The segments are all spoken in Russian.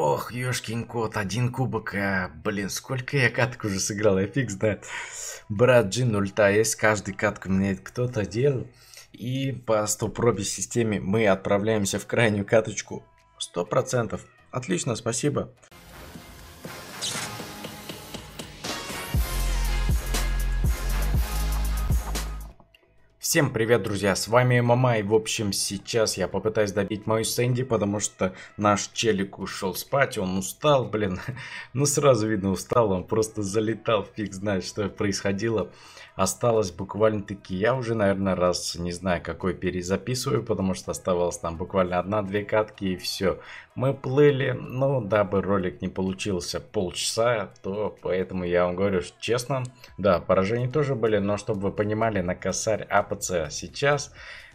Ох, ёшкин кот, один кубок, а, блин, сколько я каток уже сыграл, я фиг знает. Брат Джин ульта есть, каждый катку мне кто-то делал. И по 100 проби системе мы отправляемся в крайнюю каточку. Сто процентов. Отлично, спасибо. Всем привет, друзья, с вами Мамай. В общем, сейчас я попытаюсь добить мою Сэнди, потому что наш челик ушел спать, он устал, блин. Ну, сразу видно, устал, он просто залетал, фиг знает, что происходило. Осталось буквально-таки, я уже, наверное, раз, не знаю, какой перезаписываю, потому что оставалось там буквально одна-две катки и все. Мы плыли, ну, дабы ролик не получился полчаса, то поэтому я вам говорю честно, да, поражения тоже были, но чтобы вы понимали, на косарь АПЦ сейчас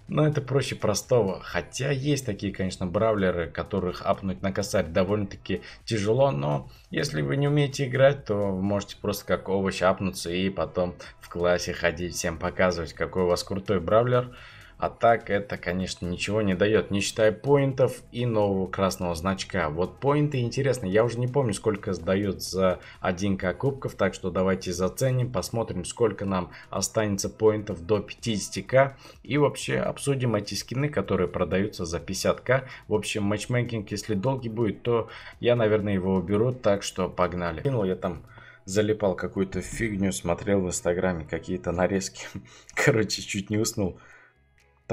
но это проще простого. Хотя есть такие, конечно, бравлеры, которых апнуть на косарь довольно-таки тяжело. Но если вы не умеете играть, то можете просто как овощ апнуться и потом в классе ходить, всем показывать, какой у вас крутой бравлер. А так это, конечно, ничего не дает, не считая поинтов и нового красного значка. Вот поинты интересно, я уже не помню, сколько сдает за 1к кубков, так что давайте заценим, посмотрим, сколько нам останется поинтов до 50к. И вообще обсудим эти скины, которые продаются за 50к. В общем, матчмейкинг, если долгий будет, то я, наверное, его уберу, так что погнали. Кинул я там залипал какую-то фигню, смотрел в инстаграме какие-то нарезки. Короче, чуть не уснул.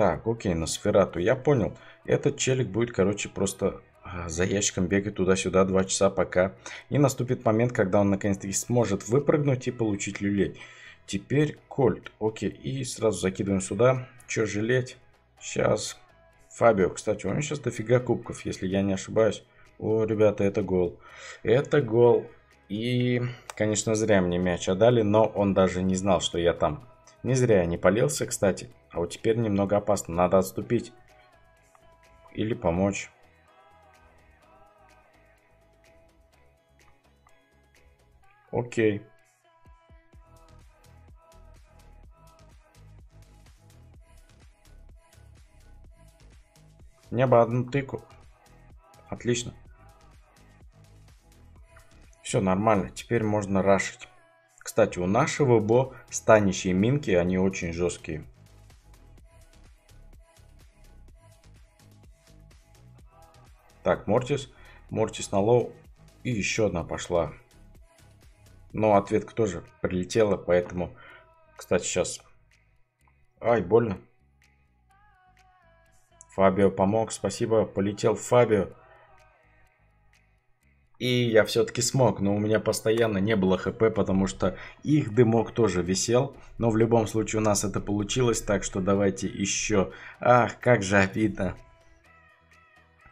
Так, окей, на сферату. Я понял. Этот челик будет, короче, просто а, за ящиком бегать туда-сюда два часа пока. И наступит момент, когда он наконец-таки сможет выпрыгнуть и получить люлей. Теперь кольт. Окей, и сразу закидываем сюда. Че жалеть? Сейчас. Фабио, кстати, у него сейчас дофига кубков, если я не ошибаюсь. О, ребята, это гол. Это гол. И, конечно, зря мне мяч отдали, но он даже не знал, что я там. Не зря я не полился, кстати. А вот теперь немного опасно. Надо отступить. Или помочь. Окей. Небо одну тыку. Отлично. Все нормально. Теперь можно рашить. Кстати, у нашего бо станящие минки, они очень жесткие. Так, Мортис. Мортис на low. И еще одна пошла. Но ответка тоже прилетела, поэтому... Кстати, сейчас... Ай, больно. Фабио помог, спасибо. Полетел Фабио. И я все-таки смог, но у меня постоянно не было хп, потому что их дымок тоже висел. Но в любом случае у нас это получилось, так что давайте еще. Ах, как же обидно.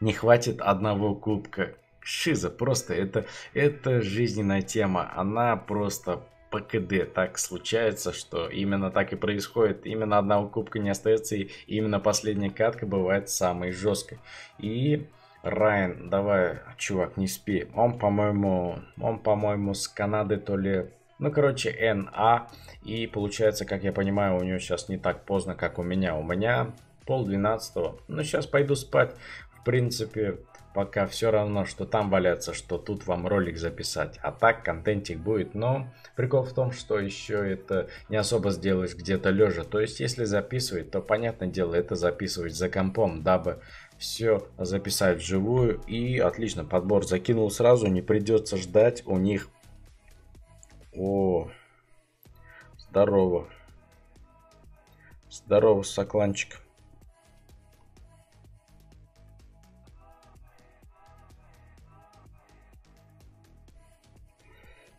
Не хватит одного кубка. Шиза, просто это, это жизненная тема. Она просто по КД так случается, что именно так и происходит. Именно одного кубка не остается, и именно последняя катка бывает самой жесткой. И Райан, давай, чувак, не спи. Он, по-моему, он, по-моему, с Канады то ли... Ну, короче, НА. И получается, как я понимаю, у него сейчас не так поздно, как у меня. У меня пол двенадцатого. Ну, сейчас пойду спать. В принципе, пока все равно, что там валяться, что тут вам ролик записать. А так, контентик будет. Но прикол в том, что еще это не особо сделаешь где-то лежа. То есть, если записывать, то, понятное дело, это записывать за компом, дабы все записать вживую. И отлично, подбор закинул сразу, не придется ждать у них. О, здорово. Здорово, сокланчик.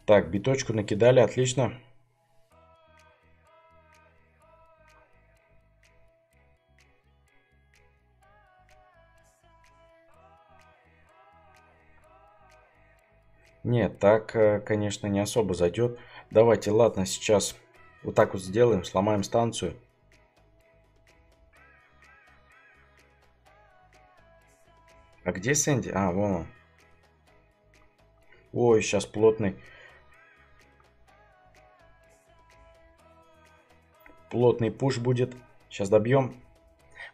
Так, биточку накидали, отлично. Нет, так, э, конечно, не особо зайдет. Давайте, ладно, сейчас вот так вот сделаем, сломаем станцию. А где Сэнди? А, вон он. Ой, сейчас плотный. Плотный пуш будет. Сейчас добьем.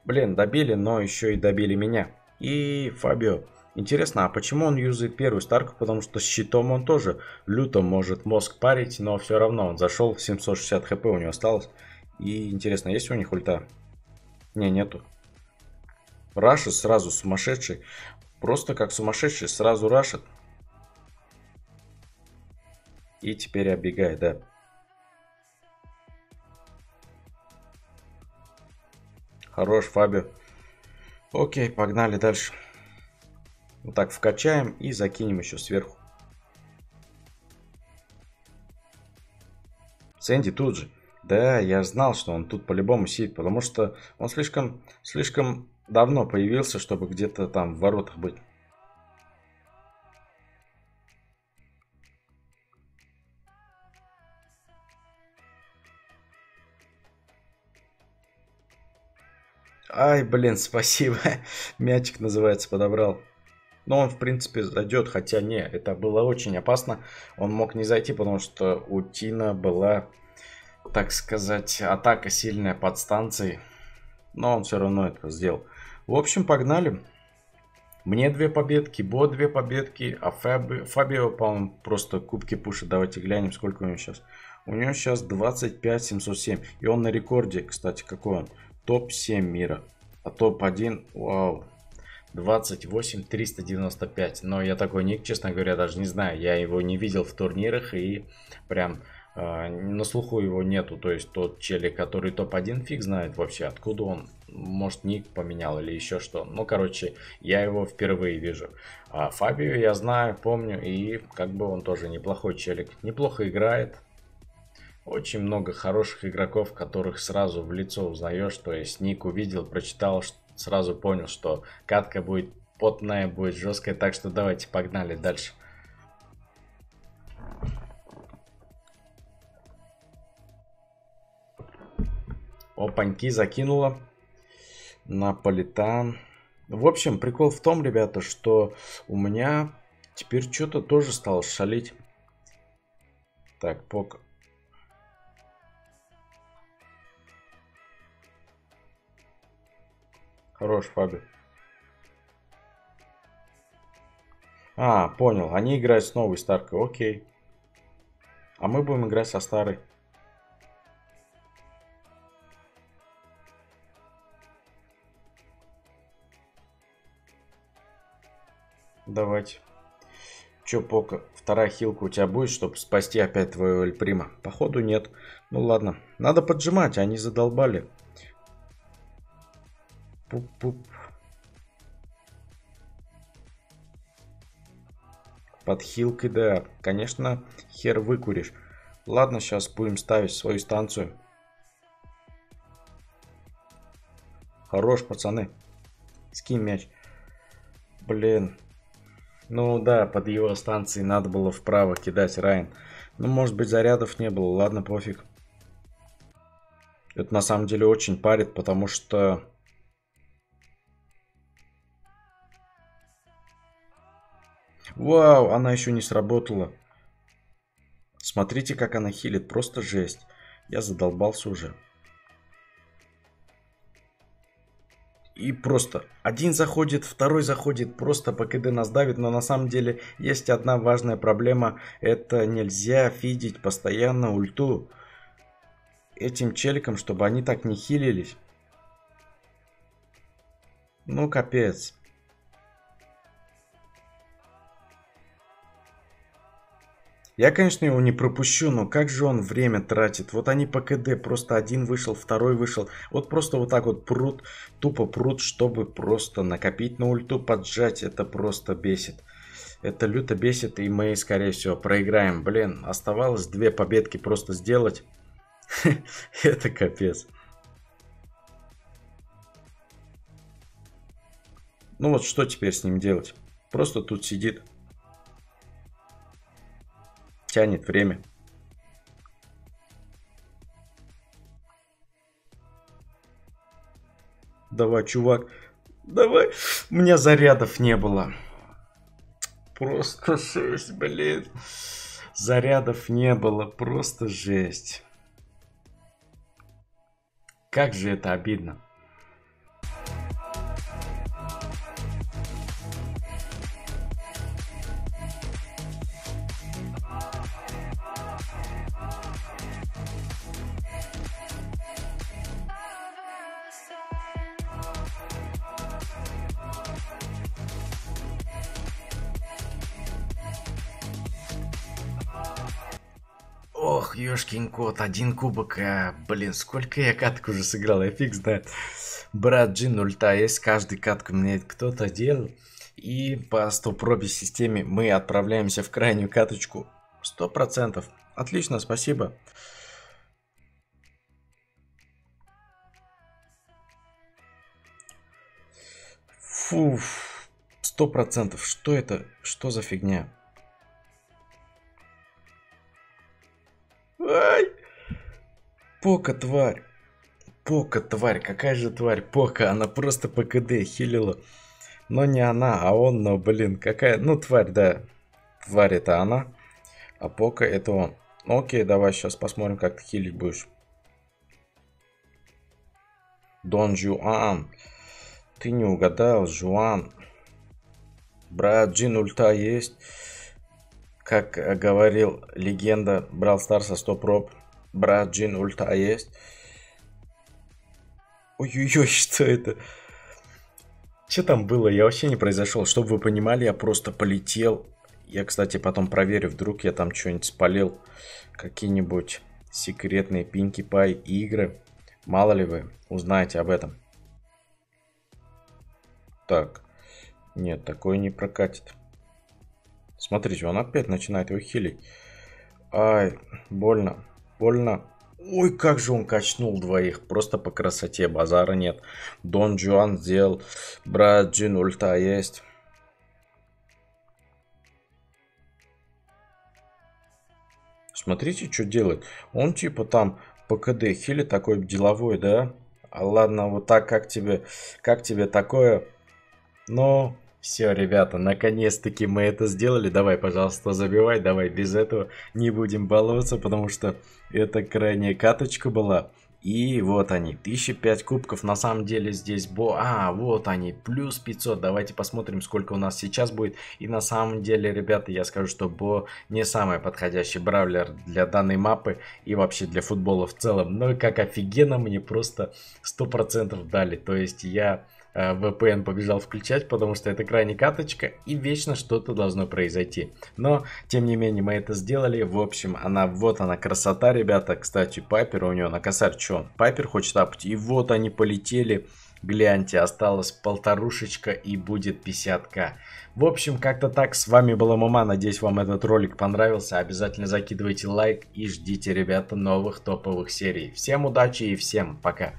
Блин, добили, но еще и добили меня. И Фабио Интересно, а почему он юзает первую старку? Потому что с щитом он тоже люто может мозг парить, но все равно он зашел, 760 хп у него осталось. И интересно, есть у них ульта? Не, нету. Рашит сразу сумасшедший. Просто как сумасшедший сразу рашит. И теперь оббегает, да. Хорош, Фабио. Окей, погнали дальше. Вот так вкачаем и закинем еще сверху. Сэнди тут же. Да, я знал, что он тут по-любому сидит, потому что он слишком, слишком давно появился, чтобы где-то там в воротах быть. Ай, блин, спасибо. Мячик называется, подобрал. Но он, в принципе, зайдет, хотя не, это было очень опасно. Он мог не зайти, потому что у Тина была, так сказать, атака сильная под станцией. Но он все равно это сделал. В общем, погнали. Мне две победки, Бо две победки, а Фаби, Фабио, по-моему, просто кубки пушит. Давайте глянем, сколько у него сейчас. У него сейчас 25 707. И он на рекорде, кстати, какой он? Топ-7 мира. А топ-1, вау, 28 395. Но я такой ник, честно говоря, даже не знаю. Я его не видел в турнирах и прям э, на слуху его нету. То есть тот челик, который топ-1, фиг знает вообще, откуда он. Может ник поменял или еще что. Ну, короче, я его впервые вижу. А Фабио я знаю, помню. И как бы он тоже неплохой челик. Неплохо играет. Очень много хороших игроков, которых сразу в лицо узнаешь. То есть ник увидел, прочитал, сразу понял, что катка будет потная, будет жесткая. Так что давайте погнали дальше. Опаньки закинула. Наполитан. В общем, прикол в том, ребята, что у меня теперь что-то тоже стало шалить. Так, пок Хорош, Фаби. А, понял. Они играют с новой старкой. Окей. А мы будем играть со старой. Давайте. Че, Пока, вторая хилка у тебя будет, чтобы спасти опять твоего Эльприма? Походу нет. Ну ладно. Надо поджимать, они задолбали. Пуп-пуп. Под хилкой, да. Конечно, хер выкуришь. Ладно, сейчас будем ставить свою станцию. Хорош, пацаны. Скинь мяч. Блин. Ну да, под его станцией надо было вправо кидать Райан. Ну, может быть, зарядов не было. Ладно, пофиг. Это на самом деле очень парит, потому что Вау, она еще не сработала. Смотрите, как она хилит. Просто жесть. Я задолбался уже. И просто один заходит, второй заходит, просто по КД нас давит. Но на самом деле есть одна важная проблема. Это нельзя фидить постоянно ульту этим челикам, чтобы они так не хилились. Ну, капец. Я, конечно, его не пропущу, но как же он время тратит? Вот они по КД просто один вышел, второй вышел. Вот просто вот так вот прут, тупо прут, чтобы просто накопить на ульту, поджать. Это просто бесит. Это люто бесит, и мы, скорее всего, проиграем. Блин, оставалось две победки просто сделать. Это капец. Ну вот что теперь с ним делать? Просто тут сидит. Тянет время. Давай, чувак. Давай. У меня зарядов не было. Просто жесть, блин. Зарядов не было. Просто жесть. Как же это обидно. Ох, ёшкин кот, один кубок, а, блин, сколько я каток уже сыграл, я фиг знает. Брат Джин ульта есть, каждый катку мне кто-то делал. И по 100 проби системе мы отправляемся в крайнюю каточку. Сто процентов. Отлично, спасибо. Фу, сто процентов. Что это? Что за фигня? Ай! Пока, тварь. Пока, тварь. Какая же тварь? Пока. Она просто по КД хилила. Но не она, а он, но, блин, какая... Ну, тварь, да. Тварь это она. А Пока это он. Окей, давай сейчас посмотрим, как ты хилить будешь. Дон Жуан. Ты не угадал, Жуан. Брат Джин ульта есть. Как говорил легенда Брал Старса 100 проб. Брат Джин ульта есть. Ой-ой-ой, что это? Что там было? Я вообще не произошел. Чтобы вы понимали, я просто полетел. Я, кстати, потом проверю, вдруг я там что-нибудь спалил. Какие-нибудь секретные Пинки Пай игры. Мало ли вы узнаете об этом. Так. Нет, такое не прокатит. Смотрите, он опять начинает его хилить. Ай, больно. Больно. Ой, как же он качнул двоих. Просто по красоте. Базара нет. Дон Джуан сделал. Брат Джин ульта есть. Смотрите, что делает. Он типа там по КД хили такой деловой, да? А ладно, вот так как тебе, как тебе такое ну, все, ребята, наконец-таки мы это сделали. Давай, пожалуйста, забивай. Давай, без этого не будем баловаться, потому что это крайняя каточка была. И вот они, 1005 кубков, на самом деле здесь бо... А, вот они, плюс 500, давайте посмотрим, сколько у нас сейчас будет. И на самом деле, ребята, я скажу, что бо не самый подходящий бравлер для данной мапы и вообще для футбола в целом. Но как офигенно мне просто 100% дали, то есть я VPN побежал включать, потому что это крайне каточка и вечно что-то должно произойти. Но, тем не менее, мы это сделали. В общем, она, вот она красота, ребята. Кстати, Пайпер у него на косарь, что? Пайпер хочет апать. И вот они полетели. Гляньте, осталось полторушечка и будет 50к. В общем, как-то так. С вами была Мама. Надеюсь, вам этот ролик понравился. Обязательно закидывайте лайк и ждите, ребята, новых топовых серий. Всем удачи и всем пока.